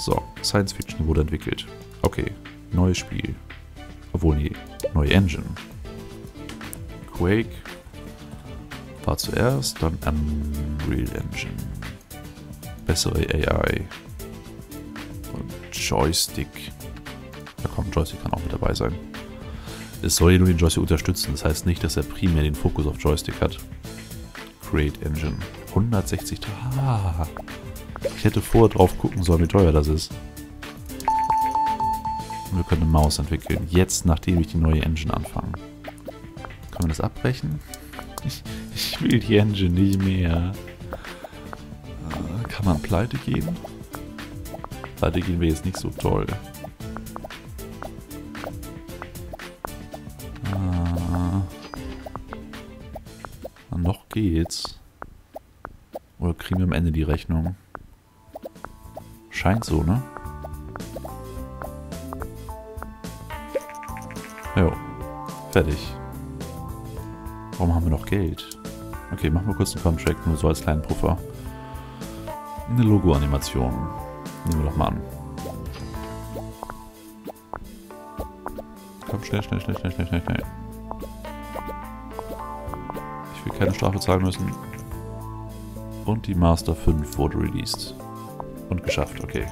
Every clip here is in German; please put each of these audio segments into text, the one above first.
So, Science Fiction wurde entwickelt. Okay, neues Spiel. Obwohl, nee, neue Engine. Quake war zuerst, dann Unreal Engine. Bessere AI. Und Joystick. Da kommt Joystick kann auch mit dabei sein. Es soll ja nur den Joystick unterstützen, das heißt nicht, dass er primär den Fokus auf Joystick hat. Create Engine. 160 ah, Ich hätte vorher drauf gucken sollen, wie teuer das ist. Und wir können eine Maus entwickeln. Jetzt, nachdem ich die neue Engine anfange. Können wir das abbrechen? Ich, ich will die Engine nicht mehr. Äh, kann man pleite gehen? Pleite gehen wäre jetzt nicht so toll. Ah. Noch geht's. Oder kriegen wir am Ende die Rechnung? Scheint so, ne? Jo. Fertig. Warum haben wir noch Geld? Okay, machen wir kurz einen Contract, nur so als kleinen Puffer. Eine Logo-Animation. Nehmen wir doch mal an. Komm, schnell, schnell, schnell, schnell, schnell, schnell, schnell. Ich will keine Strafe zahlen müssen. Und die Master 5 wurde released. Und geschafft, okay.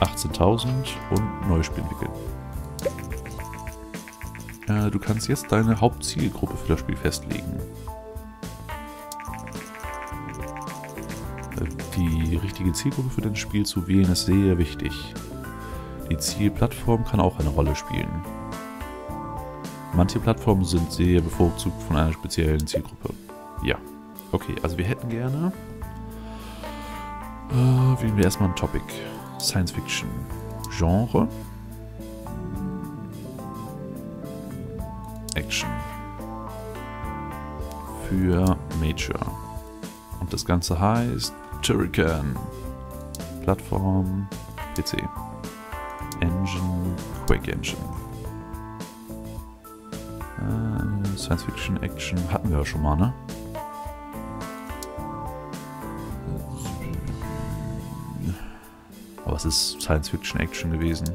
18.000 und neues Spiel entwickeln. Äh, du kannst jetzt deine Hauptzielgruppe für das Spiel festlegen. Äh, die richtige Zielgruppe für das Spiel zu wählen ist sehr wichtig. Die Zielplattform kann auch eine Rolle spielen. Manche Plattformen sind sehr bevorzugt von einer speziellen Zielgruppe. Ja. Okay, also wir hätten gerne... Äh, wählen wir erstmal ein Topic. Science Fiction. Genre. Action. Für Major. Und das Ganze heißt Turrican. Plattform PC. Engine Quake Engine. Äh, Science Fiction Action hatten wir ja schon mal, ne? Es ist Science Fiction Action gewesen.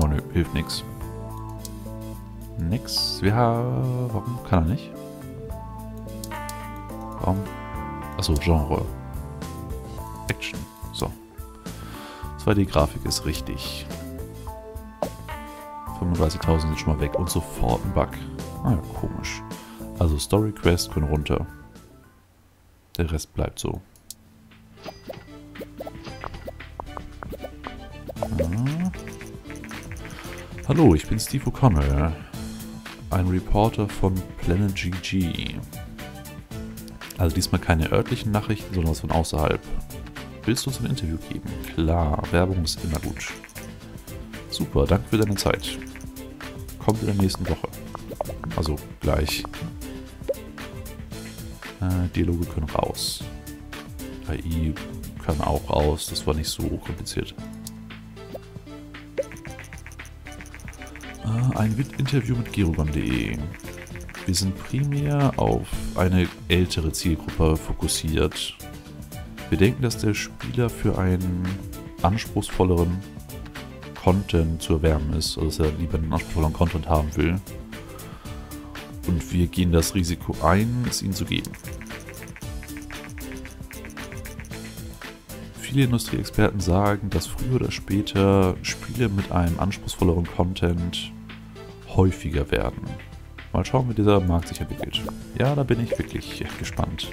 Oh nö, hilft nix. Nix. Wir haben... Warum kann er nicht? Warum? Achso, Genre. Action. So. 2D-Grafik ist richtig. 35.000 sind schon mal weg und sofort ein Bug. Ah ja, komisch. Also Story Quest können runter. Der Rest bleibt so. Hallo, ich bin Steve O'Connell. Ein Reporter von Planet GG. Also diesmal keine örtlichen Nachrichten, sondern was von außerhalb. Willst du uns ein Interview geben? Klar, Werbung ist immer gut. Super, danke für deine Zeit. Kommt in der nächsten Woche. Also gleich. Äh, Dialoge können raus. AI kann auch raus. Das war nicht so kompliziert. Ein Interview mit Gerogon.de. Wir sind primär auf eine ältere Zielgruppe fokussiert. Wir denken, dass der Spieler für einen anspruchsvolleren Content zu erwärmen ist, also dass er lieber einen anspruchsvolleren Content haben will. Und wir gehen das Risiko ein, es ihnen zu geben. Viele Industrieexperten sagen, dass früher oder später Spiele mit einem anspruchsvolleren Content häufiger werden. Mal schauen, wie dieser Markt sich entwickelt. Ja, da bin ich wirklich gespannt.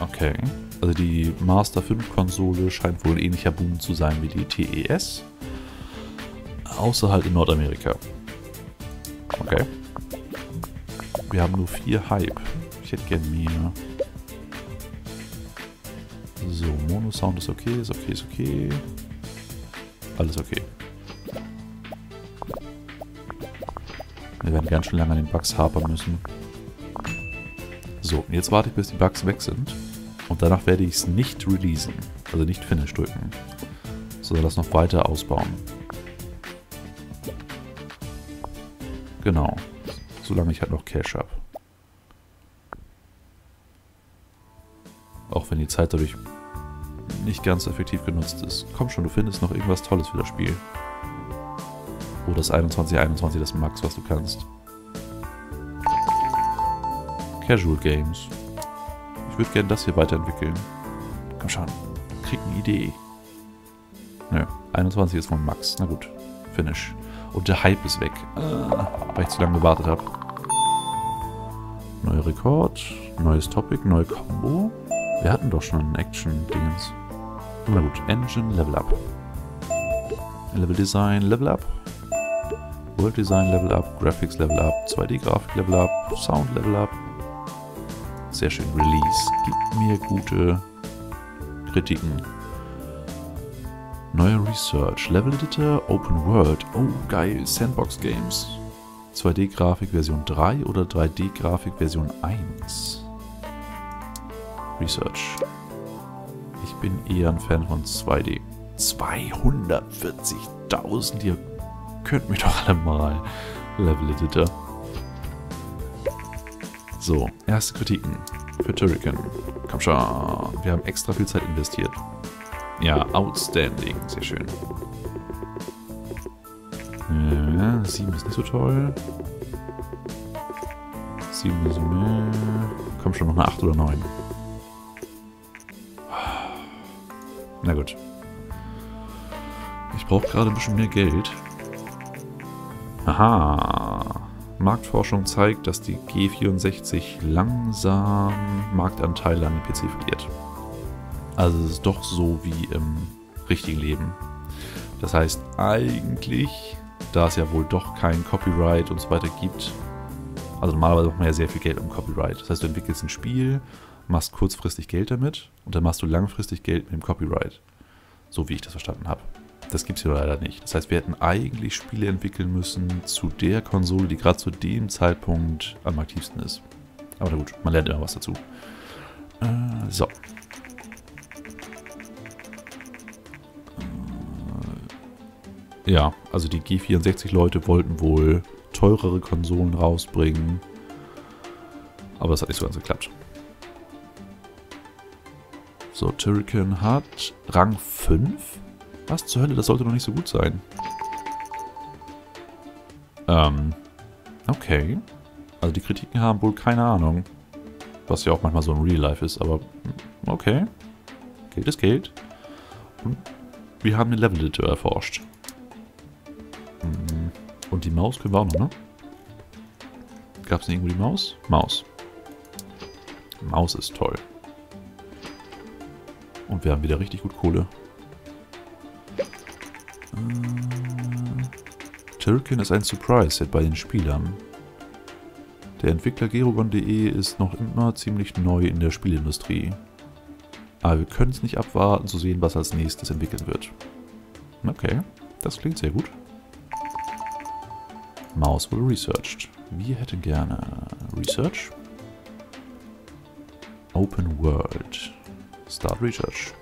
Okay. Also die Master 5 Konsole scheint wohl ein ähnlicher Boom zu sein wie die TES. Außer halt in Nordamerika. Okay. Wir haben nur vier Hype. Ich hätte gern mehr. So, Mono-Sound ist okay, ist okay, ist okay. Alles okay. Wir werden ganz schön lange an den Bugs hapern müssen. So, jetzt warte ich, bis die Bugs weg sind. Und danach werde ich es nicht releasen. Also nicht Finish drücken. Sondern das noch weiter ausbauen. Genau. solange ich halt noch Cash habe. Auch wenn die Zeit dadurch nicht ganz effektiv genutzt ist. Komm schon, du findest noch irgendwas Tolles für das Spiel. Oh, das 2121, das Max, was du kannst. Casual Games. Ich würde gerne das hier weiterentwickeln. Komm schon, krieg eine Idee. Nö, 21 ist von Max. Na gut, Finish. Und der Hype ist weg, äh, weil ich zu lange gewartet habe. Neuer Rekord, neues Topic, neue Combo. Wir hatten doch schon ein Action-Dingens. Gut, Engine, Level Up. Level Design, Level Up. World Design, Level Up. Graphics, Level Up. 2D-Grafik, Level Up. Sound, Level Up. Sehr schön, Release. Gib mir gute Kritiken. Neuer Research, Level Editor, Open World. Oh, geil, Sandbox Games. 2D-Grafik Version 3 oder 3D-Grafik Version 1? Research. Bin eher ein Fan von 2D. 240.000, ihr könnt mich doch alle mal. Level Editor. So, erste Kritiken für Turrican. Komm schon, wir haben extra viel Zeit investiert. Ja, outstanding, sehr schön. Ja, 7 ist nicht so toll. 7 ist mehr. Komm schon, noch eine 8 oder 9. Na gut. Ich brauche gerade ein bisschen mehr Geld. Aha. Marktforschung zeigt, dass die G64 langsam Marktanteile an den PC verliert. Also es ist doch so wie im richtigen Leben. Das heißt eigentlich, da es ja wohl doch kein Copyright und so weiter gibt, also normalerweise macht man ja sehr viel Geld um Copyright. Das heißt, du entwickelst ein Spiel, machst kurzfristig Geld damit und dann machst du langfristig Geld mit dem Copyright. So wie ich das verstanden habe. Das gibt es hier leider nicht. Das heißt, wir hätten eigentlich Spiele entwickeln müssen zu der Konsole, die gerade zu dem Zeitpunkt am aktivsten ist. Aber na gut, man lernt immer was dazu. Äh, so. Äh, ja, also die G64-Leute wollten wohl teurere Konsolen rausbringen. Aber das hat nicht so ganz geklappt. So, Turrican hat Rang 5. Was zur Hölle? Das sollte noch nicht so gut sein. Ähm, okay. Also die Kritiken haben wohl keine Ahnung. Was ja auch manchmal so ein Real Life ist, aber okay. Geld ist Geld. Und wir haben den Level Editor erforscht. Hm. Und die Maus können wir auch noch, ne? Gab es irgendwo die Maus? Maus. Maus ist toll. Und wir haben wieder richtig gut Kohle. Äh, Turrican ist ein Surprise-Hit bei den Spielern. Der Entwickler Gerogon.de ist noch immer ziemlich neu in der Spielindustrie. Aber wir können es nicht abwarten zu sehen, was als nächstes entwickelt wird. Okay, das klingt sehr gut. Maus wurde researched. Wir hätten gerne Research. Open World. Start Research.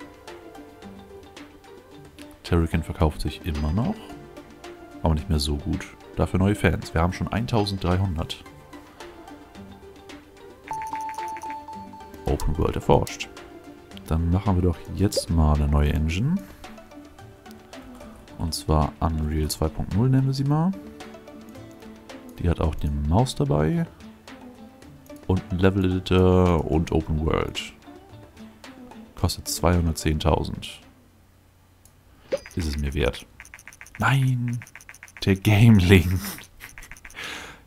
Terrican verkauft sich immer noch. Aber nicht mehr so gut. Dafür neue Fans. Wir haben schon 1300. Open World erforscht. Dann machen wir doch jetzt mal eine neue Engine. Und zwar Unreal 2.0 nennen wir sie mal. Die hat auch den Maus dabei. Und ein Level Editor und Open World. Kostet 210.000. Ist es mir wert. Nein! Der Gameling.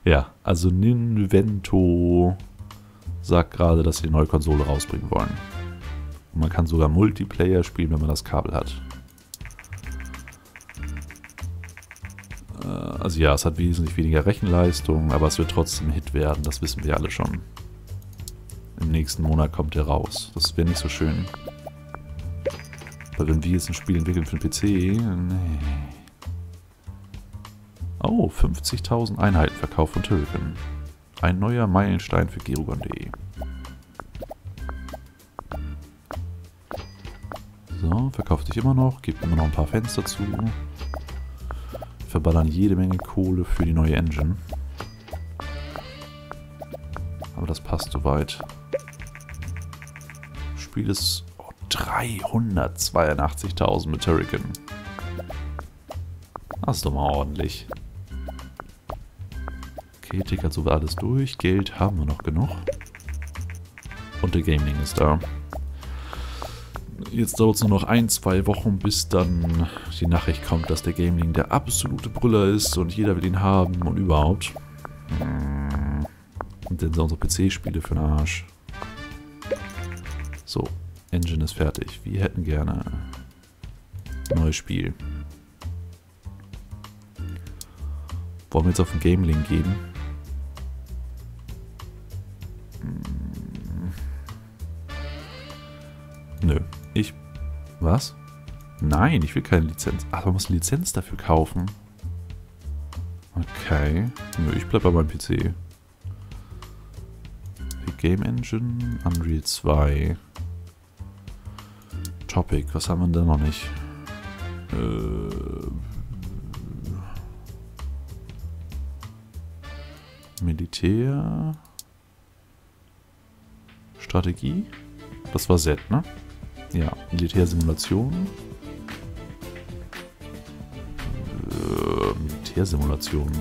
ja, also Ninvento sagt gerade, dass sie eine neue Konsole rausbringen wollen. Und man kann sogar Multiplayer spielen, wenn man das Kabel hat. Äh, also ja, es hat wesentlich weniger Rechenleistung, aber es wird trotzdem ein Hit werden, das wissen wir alle schon. Nächsten Monat kommt er raus. Das wäre nicht so schön. Weil wenn wir jetzt ein Spiel entwickeln für den PC... Nee. Oh, 50.000 Einheiten Verkauf von Turrican. Ein neuer Meilenstein für Gerugon.de. So, verkauft sich immer noch, gibt immer noch ein paar Fans dazu. Verballern jede Menge Kohle für die neue Engine. Aber das passt soweit. Spiel ist oh, 382.000 mit Turrican. Das ist doch mal ordentlich. Okay, tickert so alles durch. Geld haben wir noch genug. Und der Gaming ist da. Jetzt dauert es nur noch ein, zwei Wochen, bis dann die Nachricht kommt, dass der Gaming der absolute Brüller ist und jeder will ihn haben und überhaupt. Und dann sind unsere PC-Spiele für den Arsch. So, Engine ist fertig. Wir hätten gerne neues Spiel. Wollen wir jetzt auf den Game Link gehen? Hm. Nö. Ich... Was? Nein, ich will keine Lizenz. Ach, man muss eine Lizenz dafür kaufen. Okay. Nö, ich bleib bei meinem PC. Game Engine, Unreal 2. Topic, was haben wir denn noch nicht? Äh, Militär. Strategie. Das war Z, ne? Ja, Militärsimulation. Äh, Militärsimulation.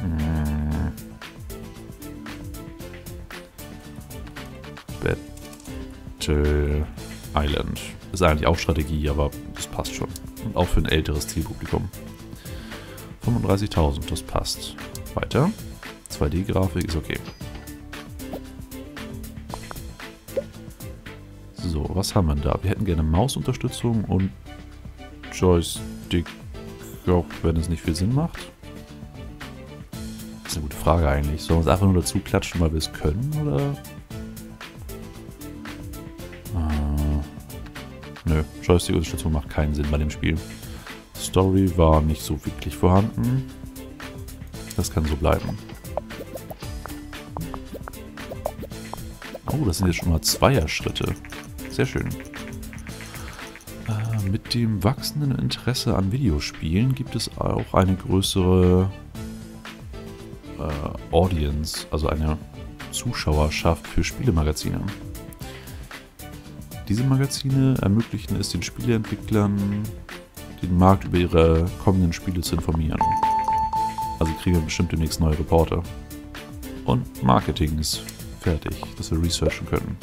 Hm. Battle Island. Ist eigentlich auch Strategie, aber das passt schon. Und auch für ein älteres Zielpublikum. 35.000, das passt. Weiter. 2D-Grafik ist okay. So, was haben wir da? Wir hätten gerne Mausunterstützung und Joystick, auch wenn es nicht viel Sinn macht. Das ist eine gute Frage eigentlich. Sollen wir es einfach nur dazu klatschen, weil wir es können, oder? Nö, Joystick-Unterstützung macht keinen Sinn bei dem Spiel. Story war nicht so wirklich vorhanden. Das kann so bleiben. Oh, das sind jetzt schon mal Zweier-Schritte. Sehr schön. Äh, mit dem wachsenden Interesse an Videospielen gibt es auch eine größere äh, Audience, also eine Zuschauerschaft für Spielemagazine. Diese Magazine ermöglichen es den Spieleentwicklern, den Markt über ihre kommenden Spiele zu informieren. Also kriegen wir bestimmt demnächst neue Reporter. Und Marketing ist fertig, dass wir researchen können.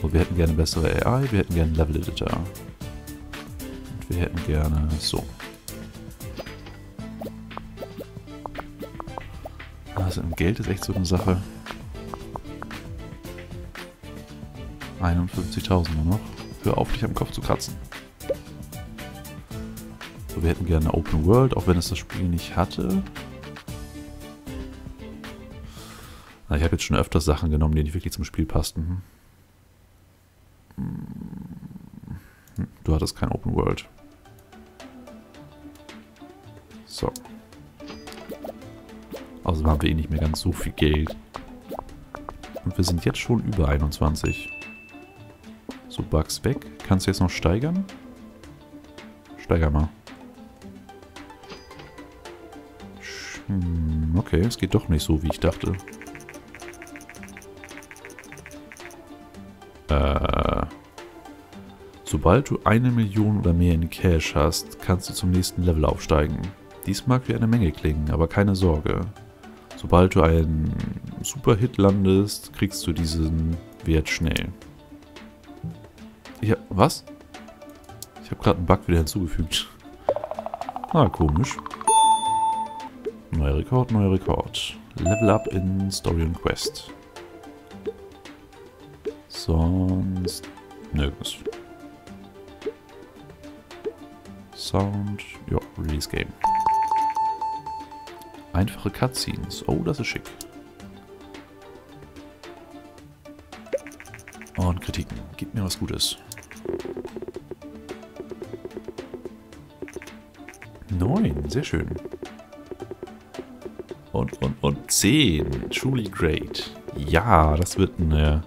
So, wir hätten gerne bessere AI, wir hätten gerne Level Editor. Und wir hätten gerne so. Also im Geld ist echt so eine Sache. 51.000 nur noch. Hör auf, dich am Kopf zu kratzen. So, wir hätten gerne Open World, auch wenn es das Spiel nicht hatte. Na, ich habe jetzt schon öfters Sachen genommen, die nicht wirklich zum Spiel passten. Hm, du hattest kein Open World. So. Außerdem haben wir eh nicht mehr ganz so viel Geld. Und wir sind jetzt schon über 21. Bugs weg. Kannst du jetzt noch steigern? Steiger mal. Hm, okay, es geht doch nicht so, wie ich dachte. Äh, sobald du eine Million oder mehr in Cash hast, kannst du zum nächsten Level aufsteigen. Dies mag wie eine Menge klingen, aber keine Sorge. Sobald du einen Superhit landest, kriegst du diesen Wert schnell. Was? Ich habe gerade einen Bug wieder hinzugefügt. Ah, komisch. Neuer Rekord, neuer Rekord. Level up in Story und Quest. Sonst nirgends. Sound, ja, Release Game. Einfache Cutscenes. Oh, das ist schick. Und Kritiken. Gib mir was Gutes. 9, sehr schön. Und, und, und 10. Truly great. Ja, das wird eine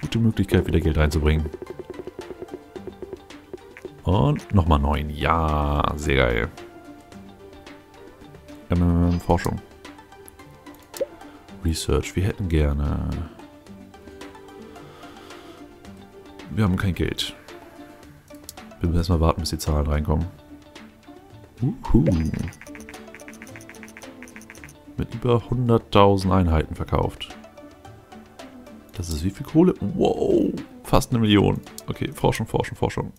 gute Möglichkeit, wieder Geld reinzubringen. Und nochmal 9. Ja, sehr geil. Ähm, Forschung. Research. Wir hätten gerne... Wir haben kein Geld. Wir müssen erstmal warten, bis die Zahlen reinkommen. Uhu. Mit über 100.000 Einheiten verkauft. Das ist wie viel Kohle? Wow, fast eine Million. Okay, Forschung, Forschung, Forschung.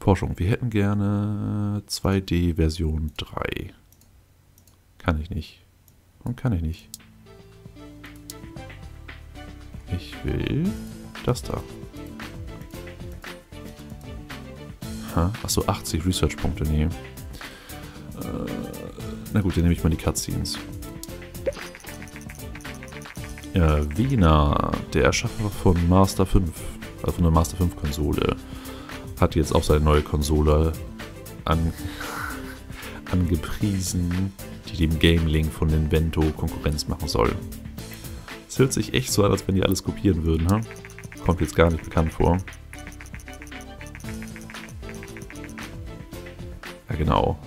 Forschung. Wir hätten gerne 2D Version 3. Kann ich nicht. Warum kann ich nicht? Ich will das da. Achso, 80 Research-Punkte, nee. Äh, na gut, dann nehme ich mal die Cutscenes. Ja, Wiener, der Erschaffer von Master 5, also von der Master 5 Konsole, hat jetzt auch seine neue Konsole an, angepriesen, die dem Game Link von Invento Konkurrenz machen soll. Es hört sich echt so an, als wenn die alles kopieren würden, ha? Kommt jetzt gar nicht bekannt vor. Genau.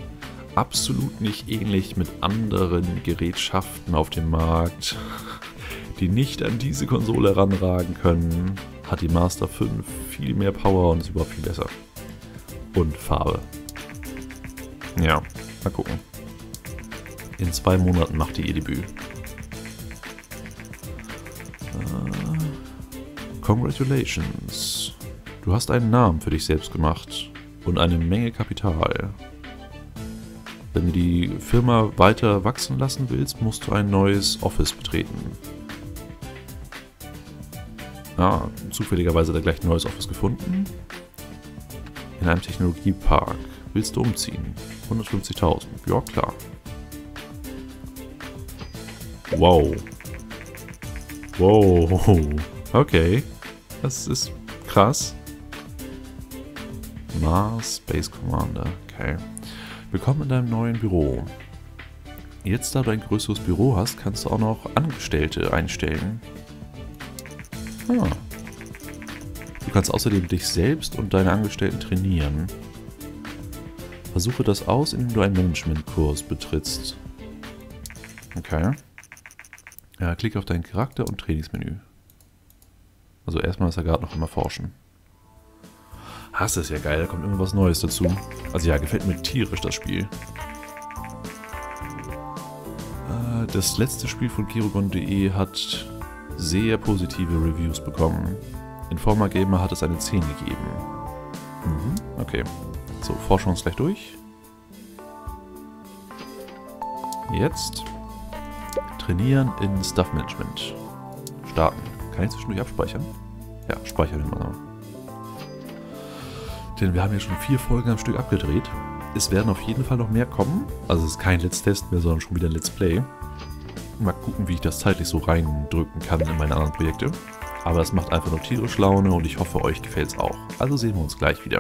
Absolut nicht ähnlich mit anderen Gerätschaften auf dem Markt, die nicht an diese Konsole heranragen können, hat die Master 5 viel mehr Power und ist überhaupt viel besser. Und Farbe. Ja, mal gucken. In zwei Monaten macht die ihr Debüt. Uh, congratulations. Du hast einen Namen für dich selbst gemacht und eine Menge Kapital. Wenn du die Firma weiter wachsen lassen willst, musst du ein neues Office betreten. Ah, zufälligerweise er gleich ein neues Office gefunden. In einem Technologiepark. Willst du umziehen? 150.000. Ja, klar. Wow. Wow. Okay. Das ist krass. Mars Space Commander. Okay. Willkommen in deinem neuen Büro. Jetzt, da du ein größeres Büro hast, kannst du auch noch Angestellte einstellen. Ah. Du kannst außerdem dich selbst und deine Angestellten trainieren. Versuche das aus, indem du einen Management-Kurs betrittst. Okay. Ja, klicke auf deinen Charakter und Trainingsmenü. Also erstmal ist er gerade noch immer forschen. Hast es ja geil, da kommt irgendwas Neues dazu. Also ja, gefällt mir tierisch das Spiel. Äh, das letzte Spiel von Kirogon.de hat sehr positive Reviews bekommen. Informer Gamer hat es eine 10 gegeben. Mhm, okay. So, Forschung ist gleich durch. Jetzt trainieren in Stuff Management. Starten. Kann ich zwischendurch abspeichern? Ja, speichern wir mal. Denn wir haben ja schon vier Folgen am Stück abgedreht. Es werden auf jeden Fall noch mehr kommen. Also es ist kein Let's Test mehr, sondern schon wieder ein Let's Play. Mal gucken, wie ich das zeitlich so reindrücken kann in meine anderen Projekte. Aber es macht einfach nur tierisch Laune und ich hoffe, euch gefällt es auch. Also sehen wir uns gleich wieder.